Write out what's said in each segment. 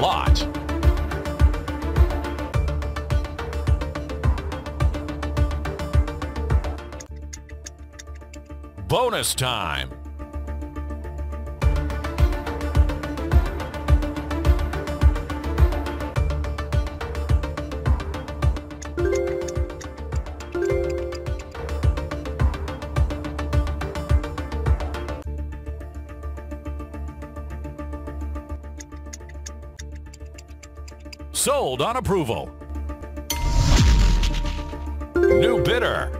lot. Bonus time. Sold on approval. New bidder.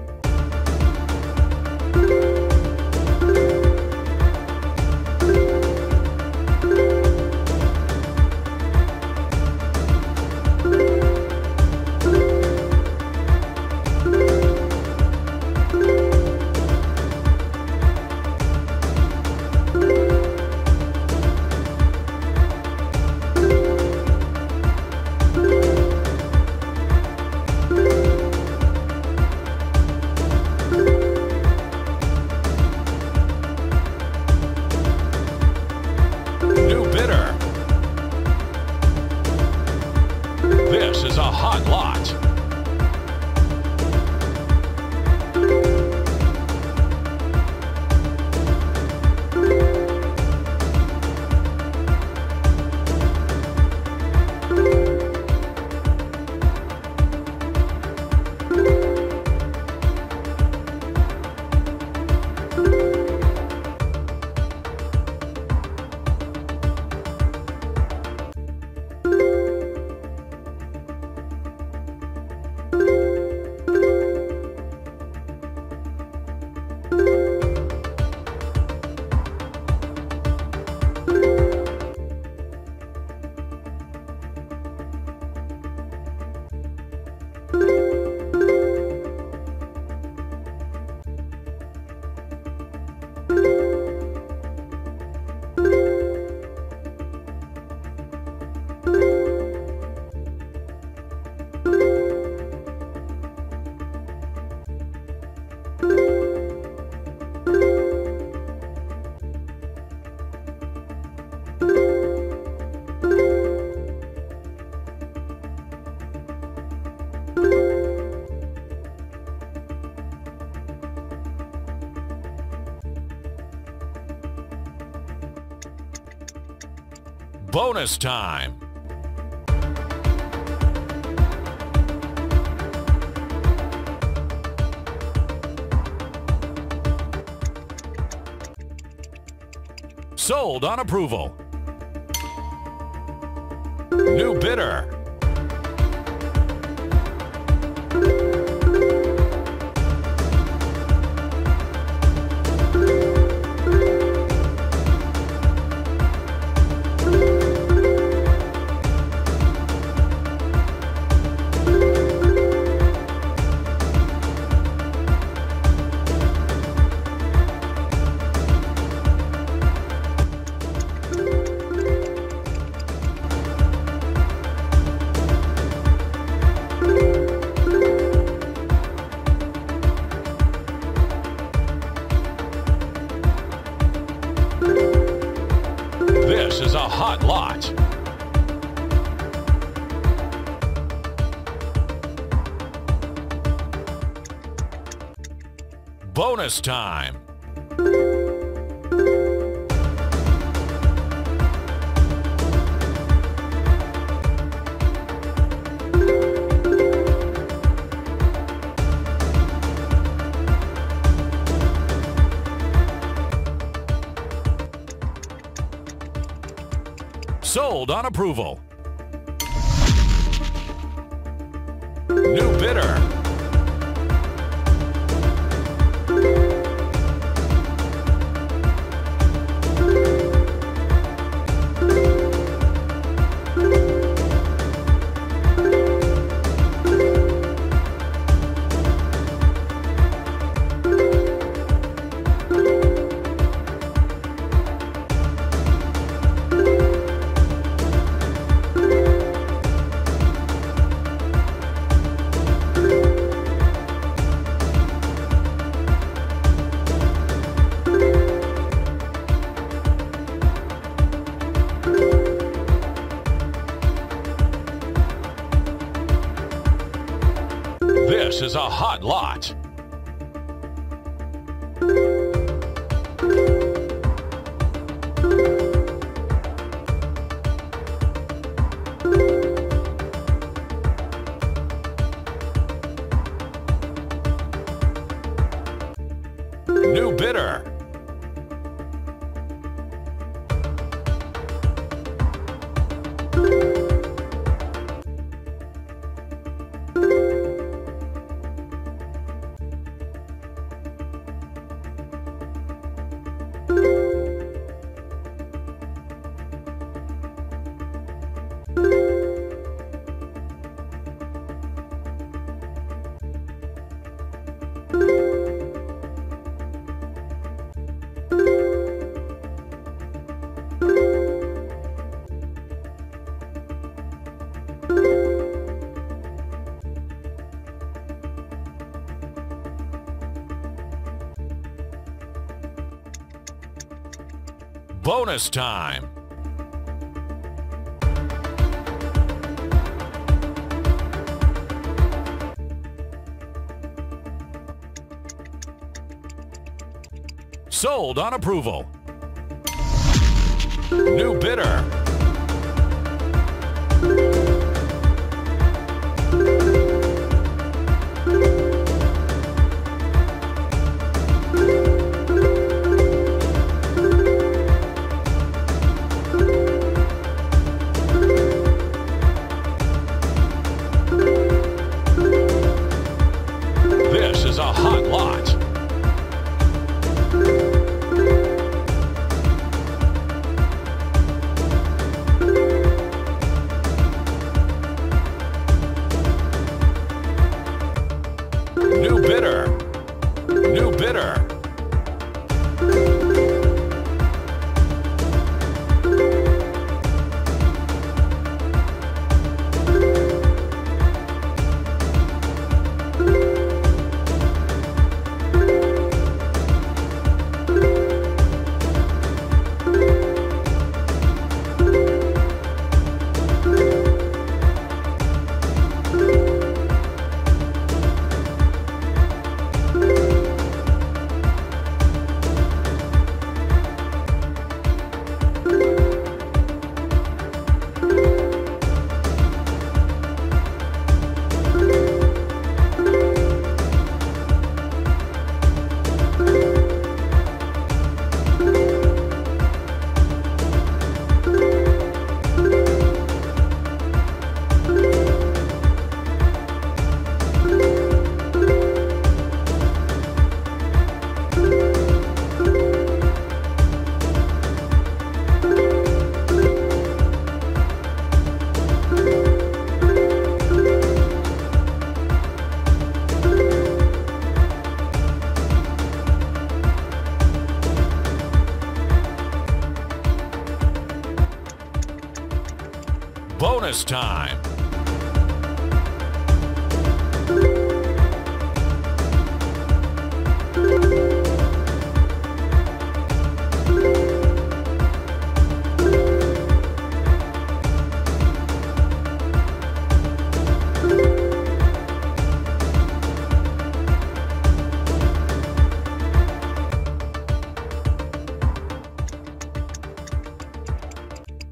Bonus time. Sold on approval. New bidder. Bonus time. Sold on approval. This is a hot lot. Bonus time. Sold on approval. New bidder. Time.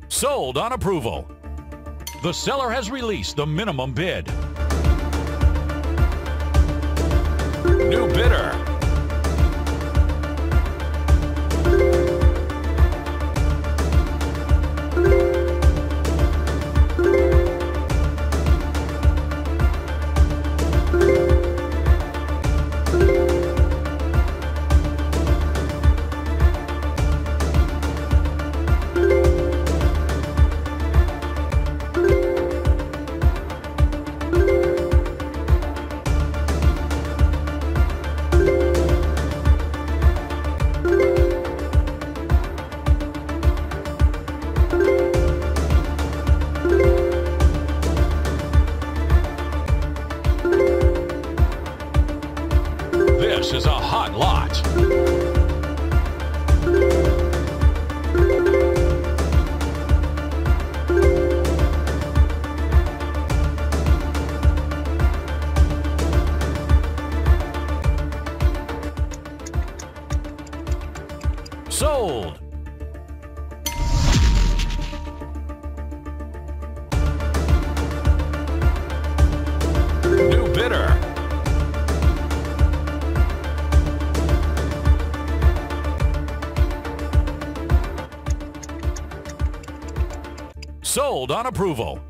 Sold on approval. The seller has released the minimum bid. On approval.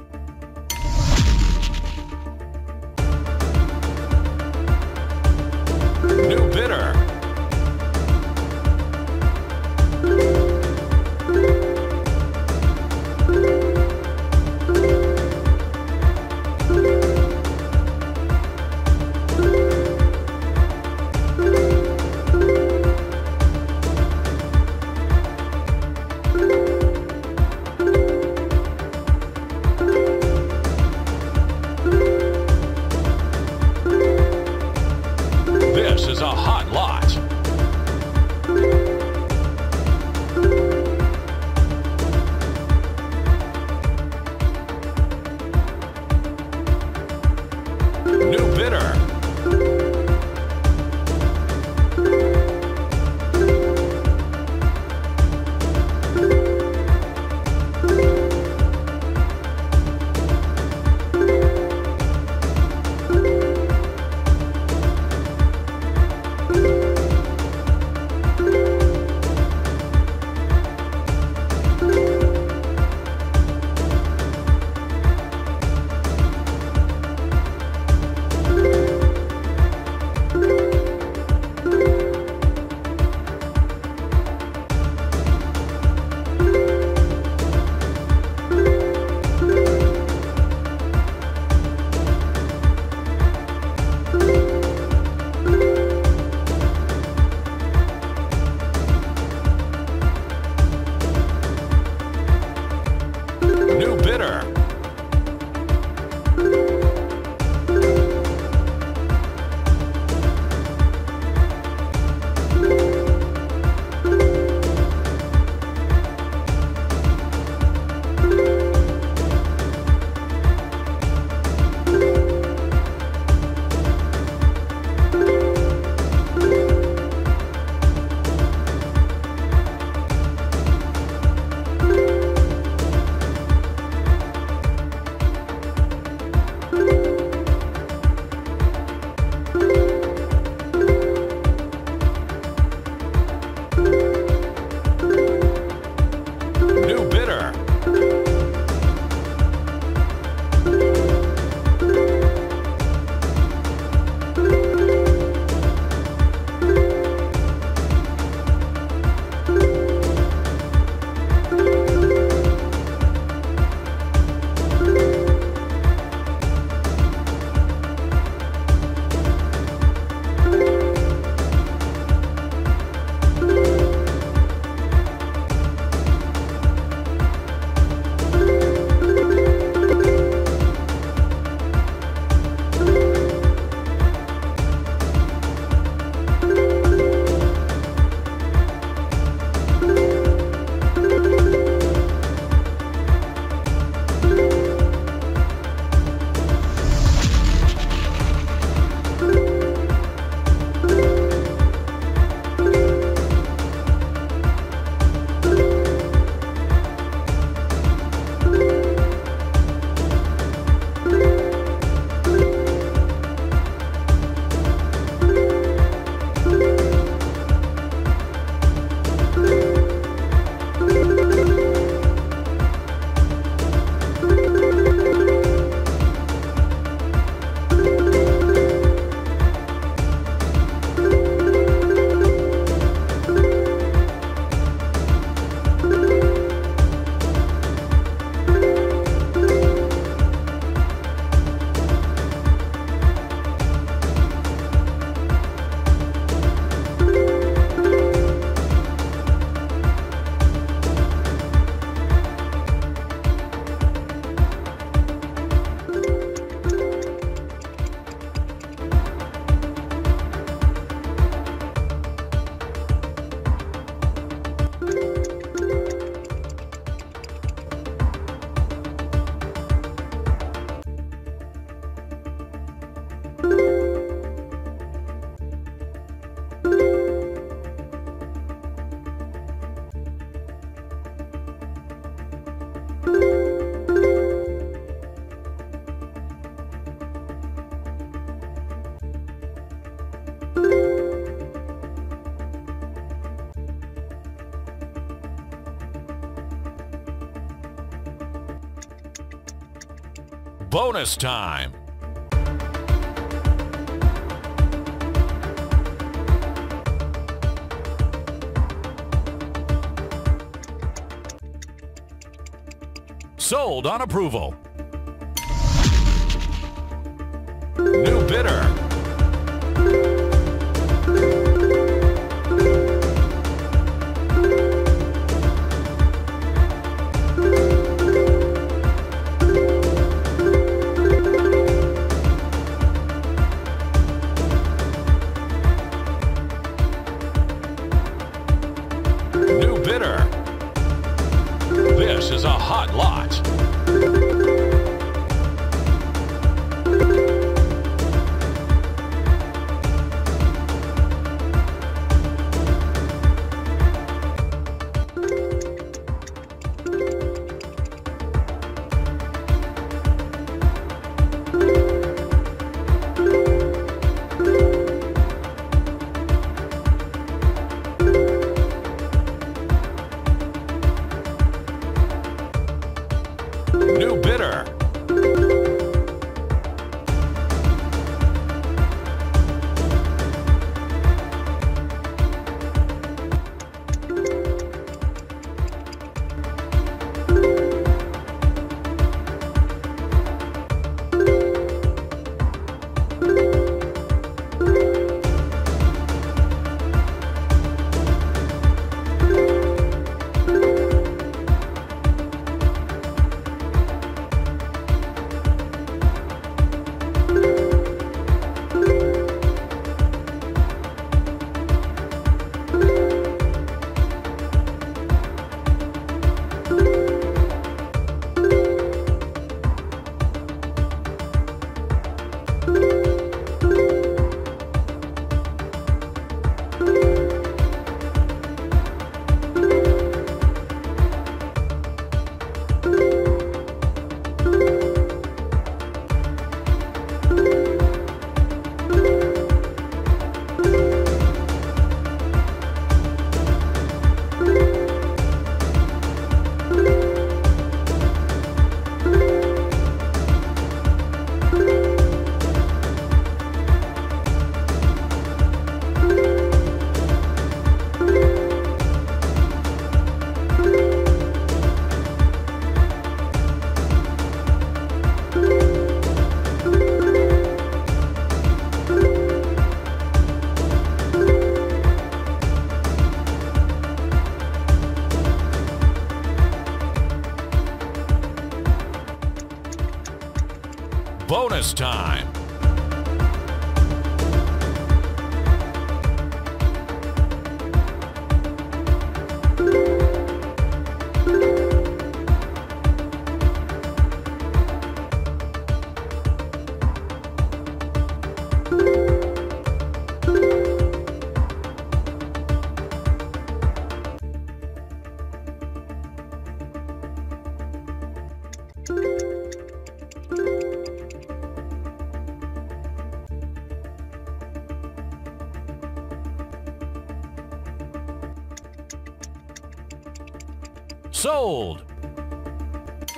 Bonus time. Sold on approval. New bidder.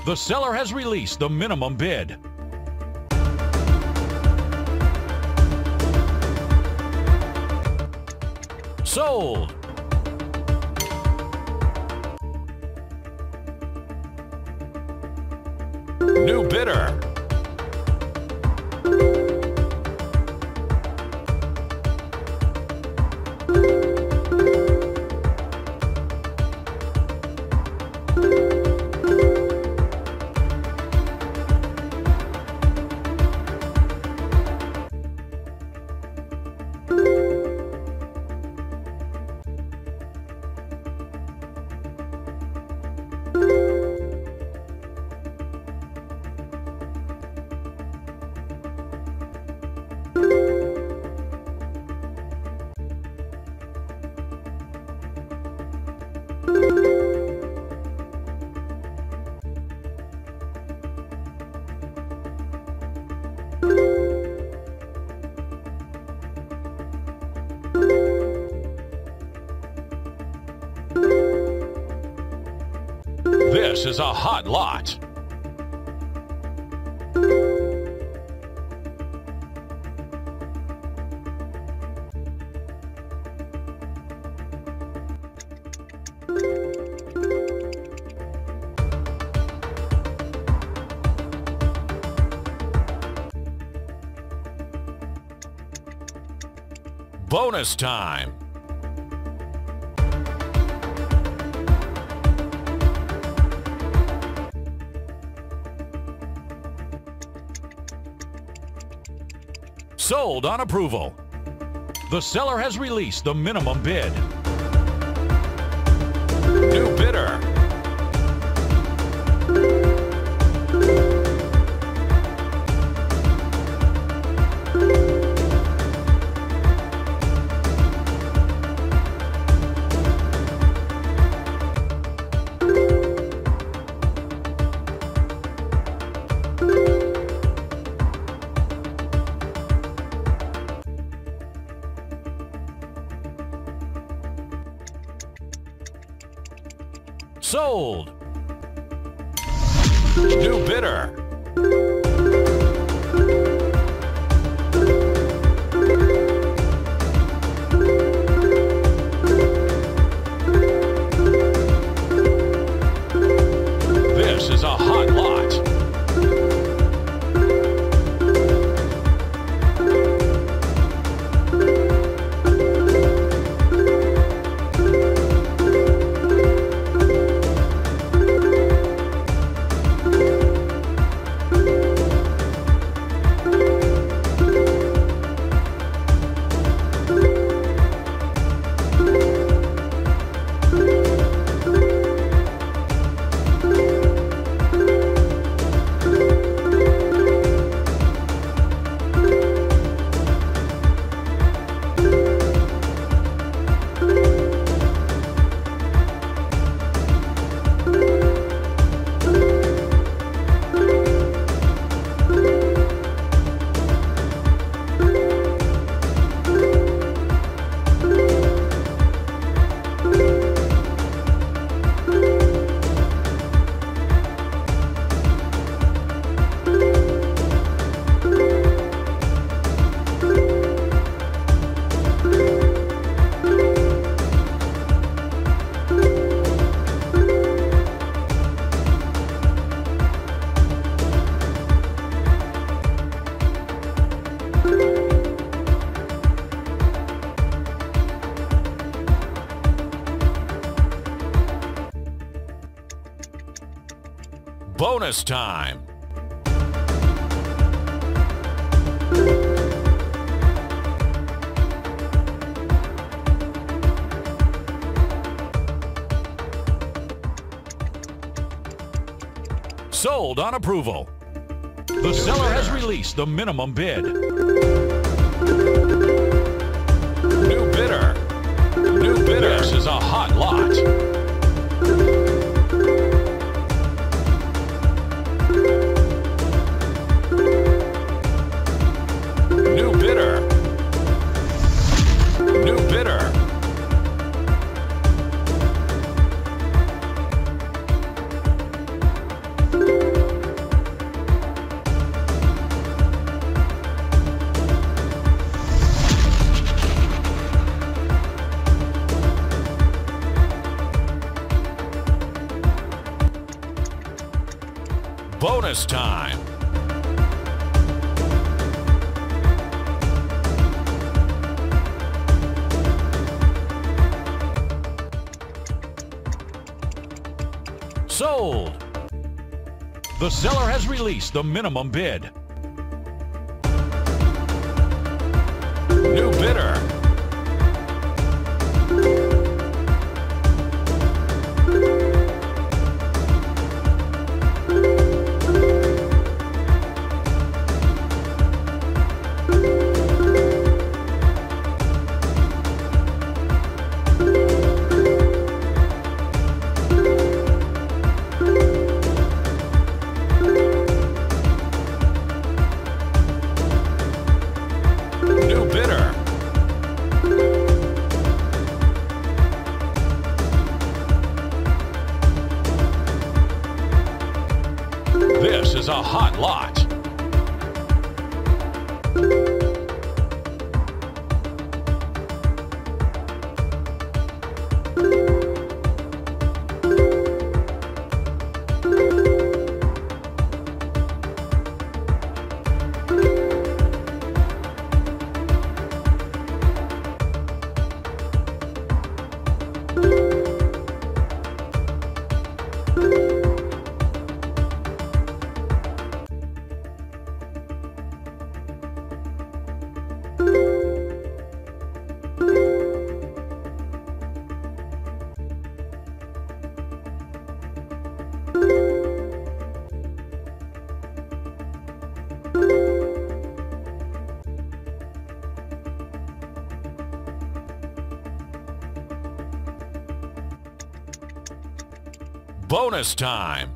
The seller has released the minimum bid. Sold. This is a hot lot. bonus time. Sold on approval. The seller has released the minimum bid. New bidder. Sold. New bidder. Bonus time. Sold on approval. The seller has released the minimum bid. New bidder. New bidder. This is a hot lot. Released the minimum bid. Bonus time.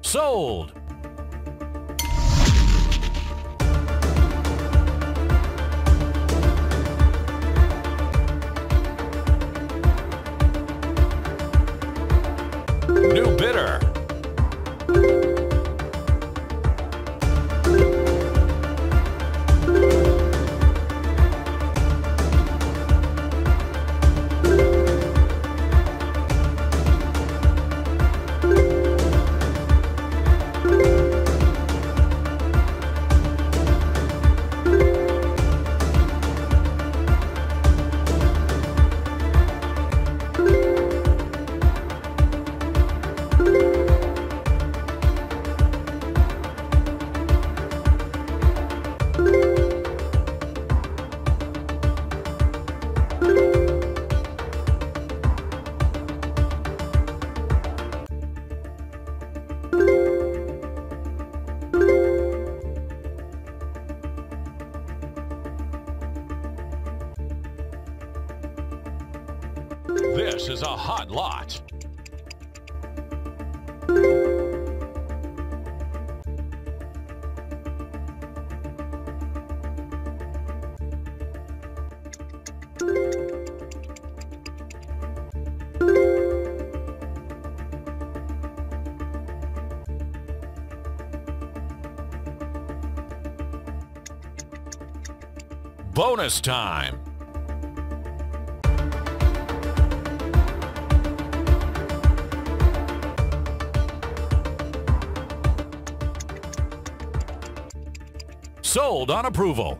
Sold. Bonus time. Sold on approval.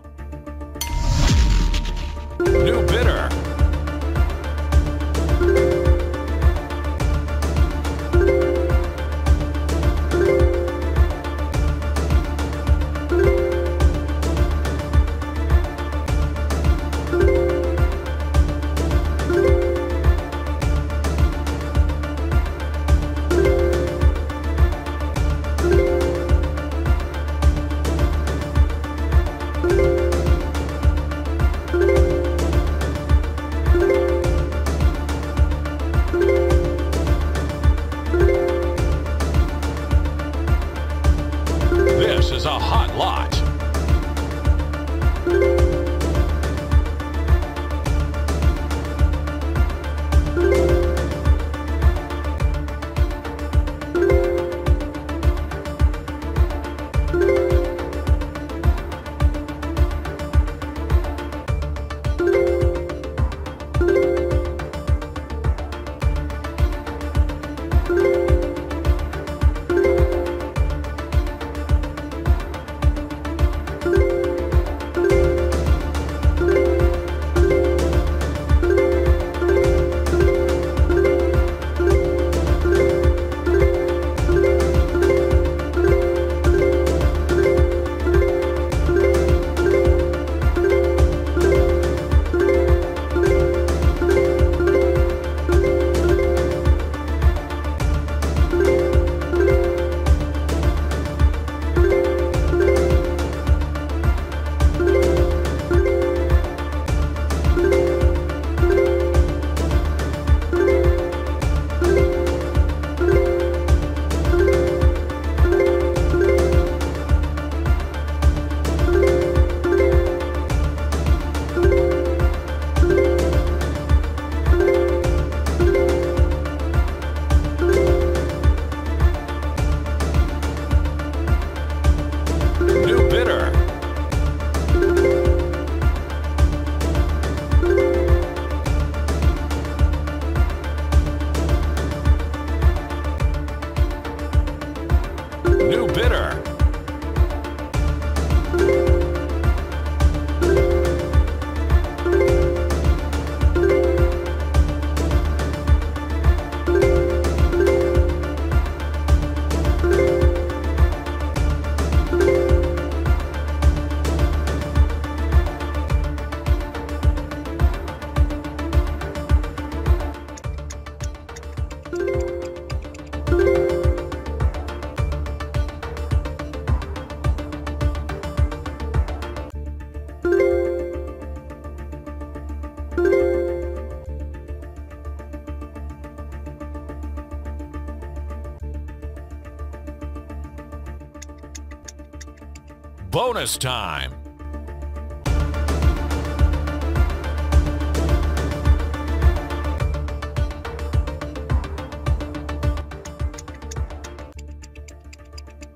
Bonus time.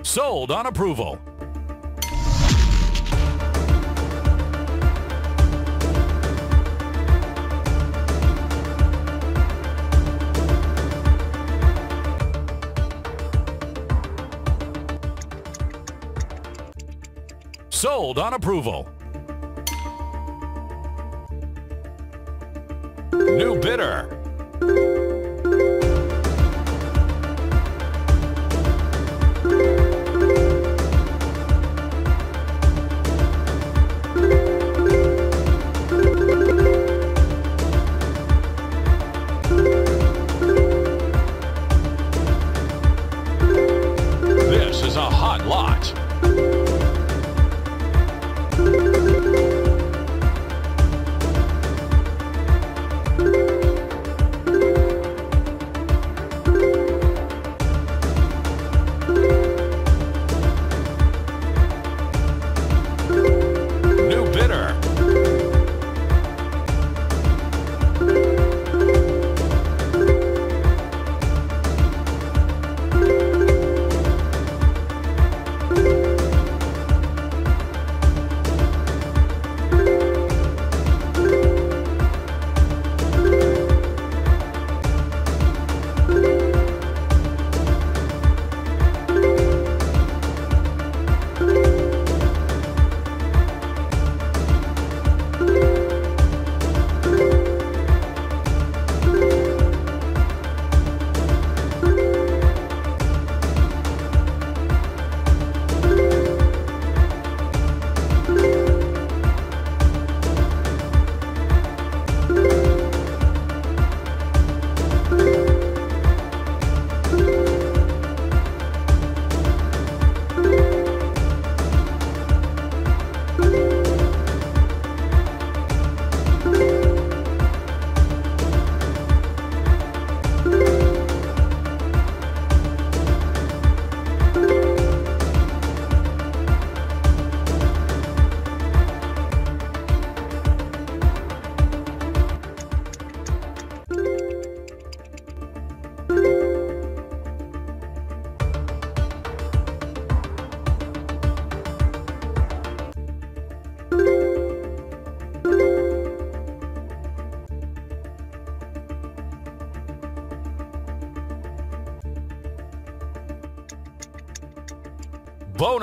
Sold on approval. Sold on approval. New bidder.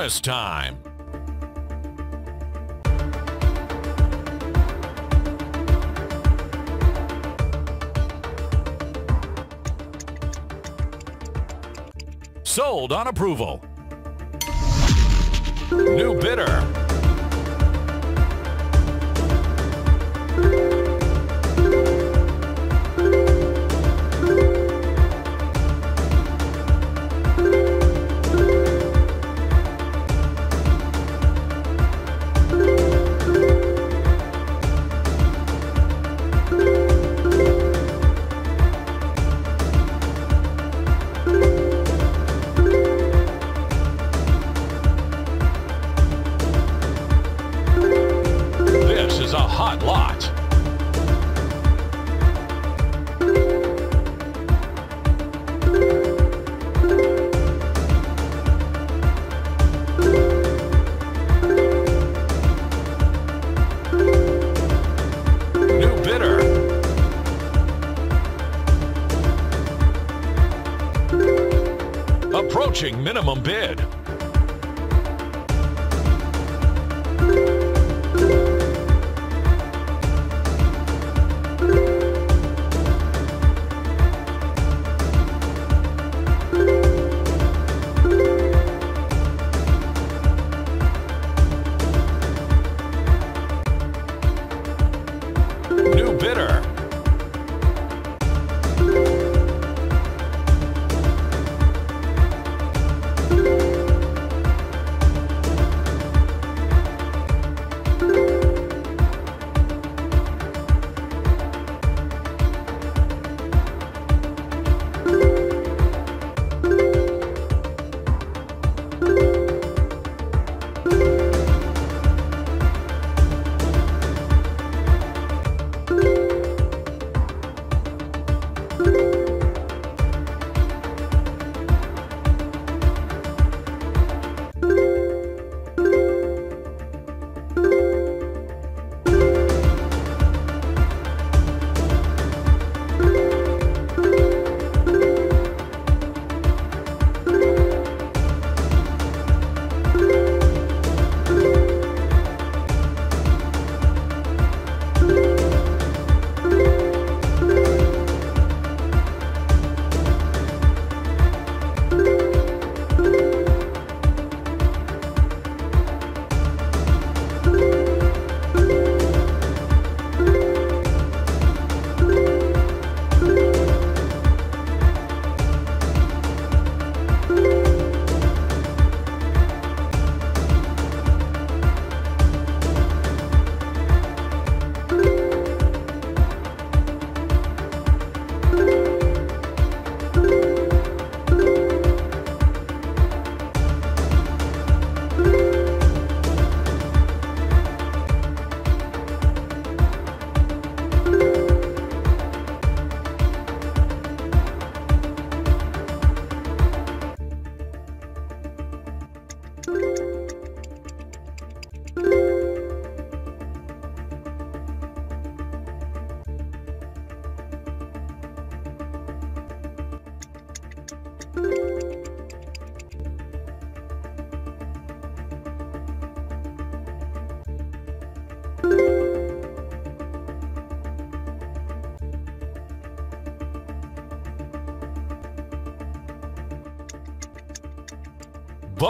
Time. Sold on approval. New bidder.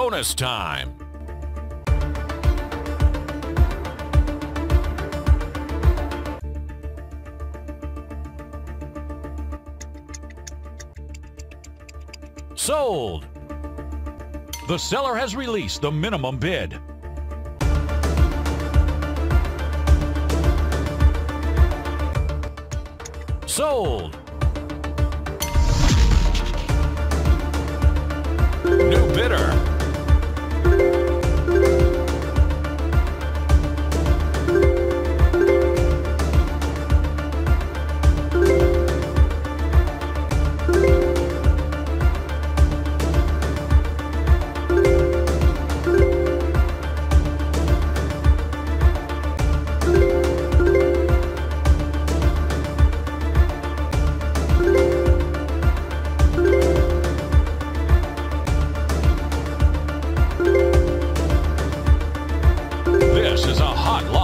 Bonus time. Sold. The seller has released the minimum bid. Sold. This is a hot lot.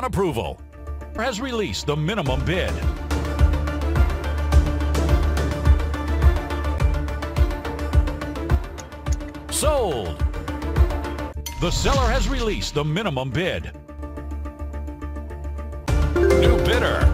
Sold on approval. Has released the minimum bid. Sold. The seller has released the minimum bid. New bidder.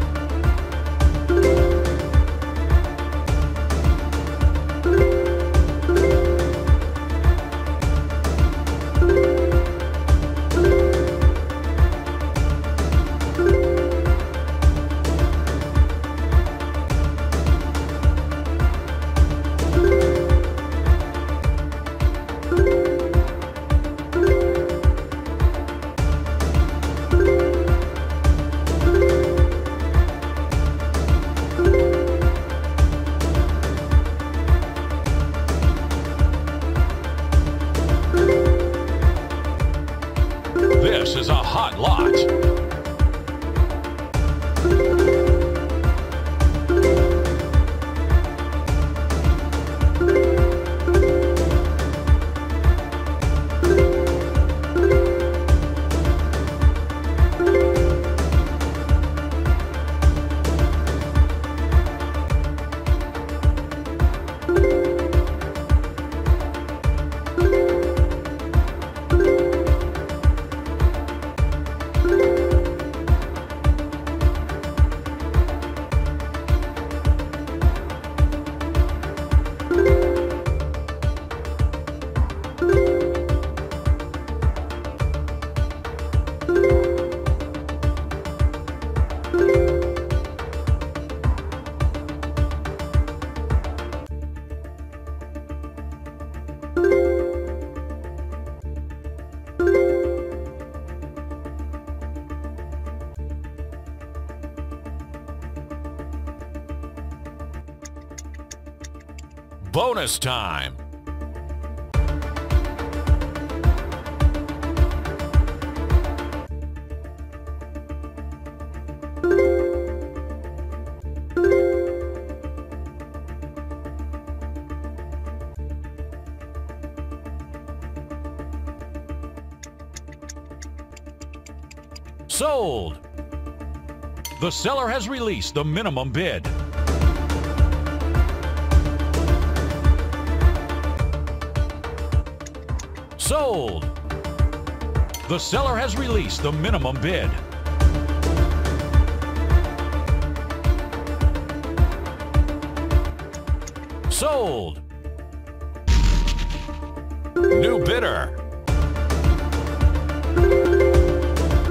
bonus time. Sold! The seller has released the minimum bid. Sold. The seller has released the minimum bid. Sold. New bidder.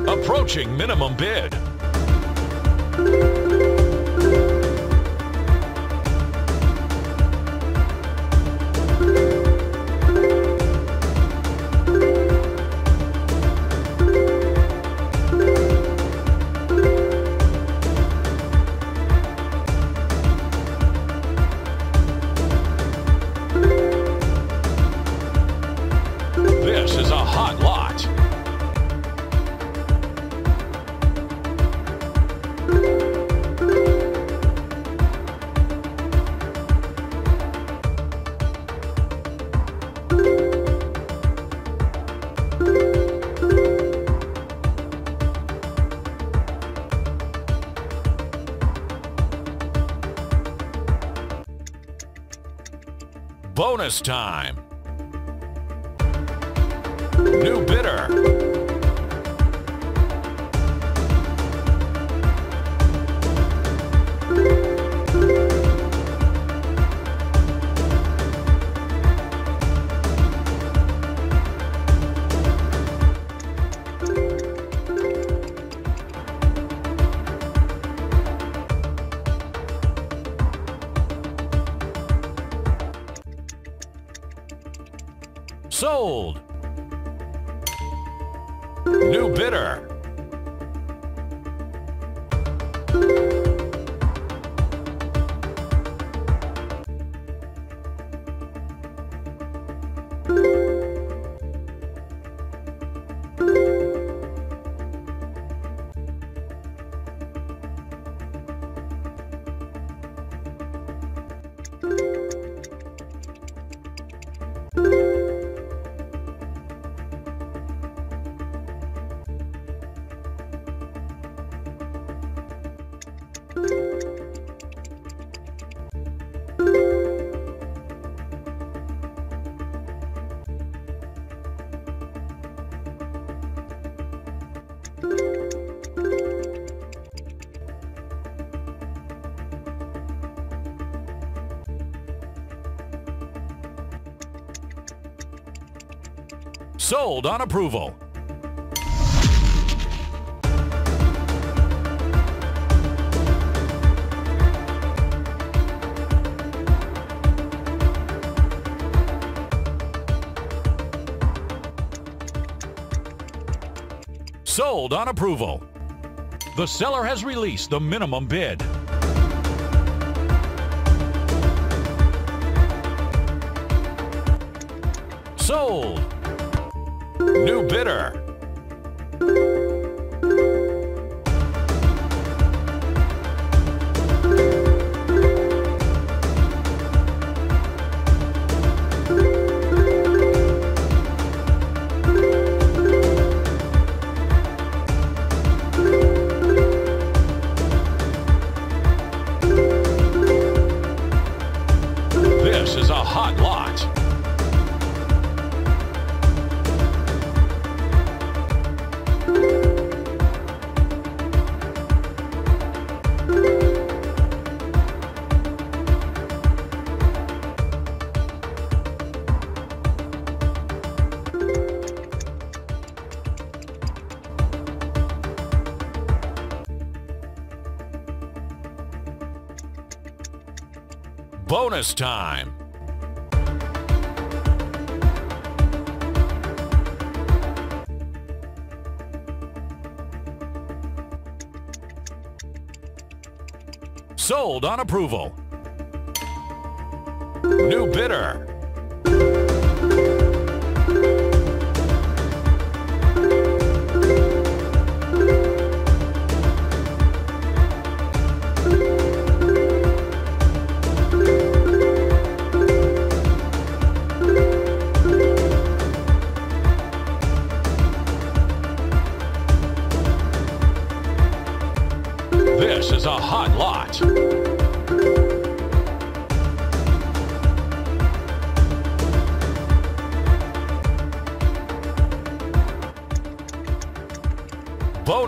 Approaching minimum bid. Bonus time. Sold on approval. Sold on approval. The seller has released the minimum bid. Sold. New bidder. Bonus time. Sold on approval. New bidder.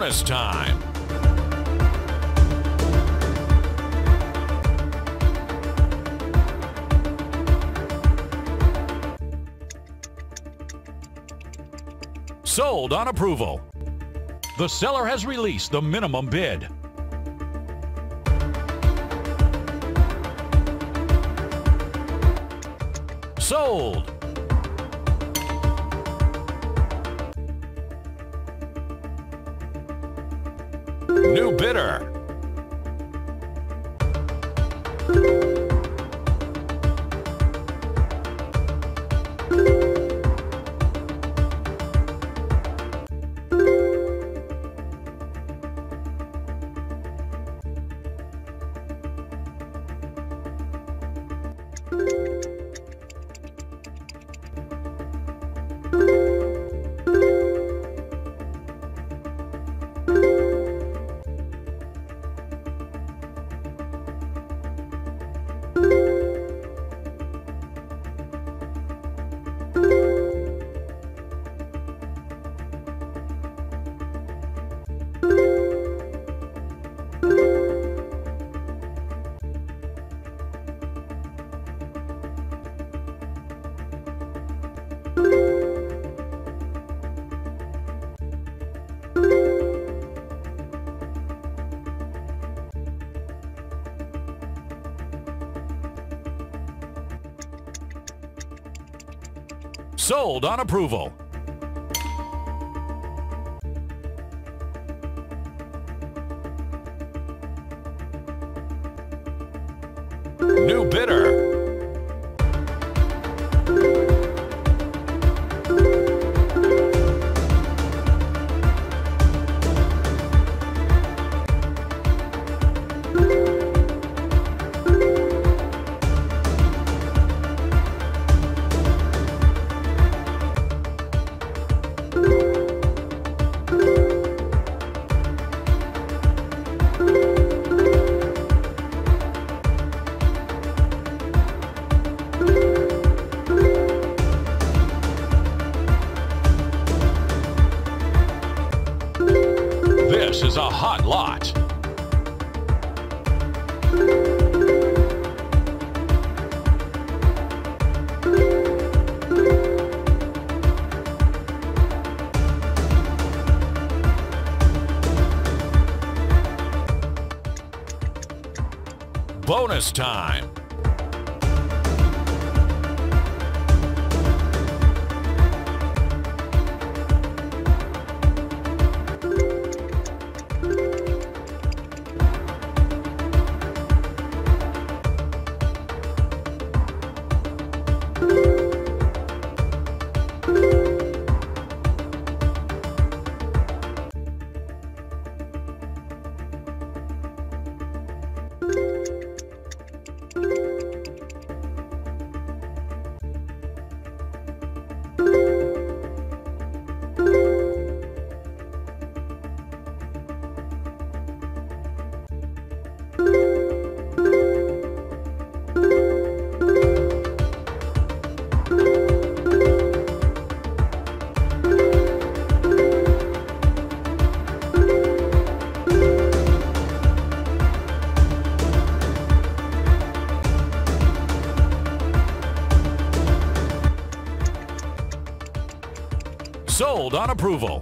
Bonus time. Sold on approval. The seller has released the minimum bid. Sold. Sold on approval. Bonus time. On approval.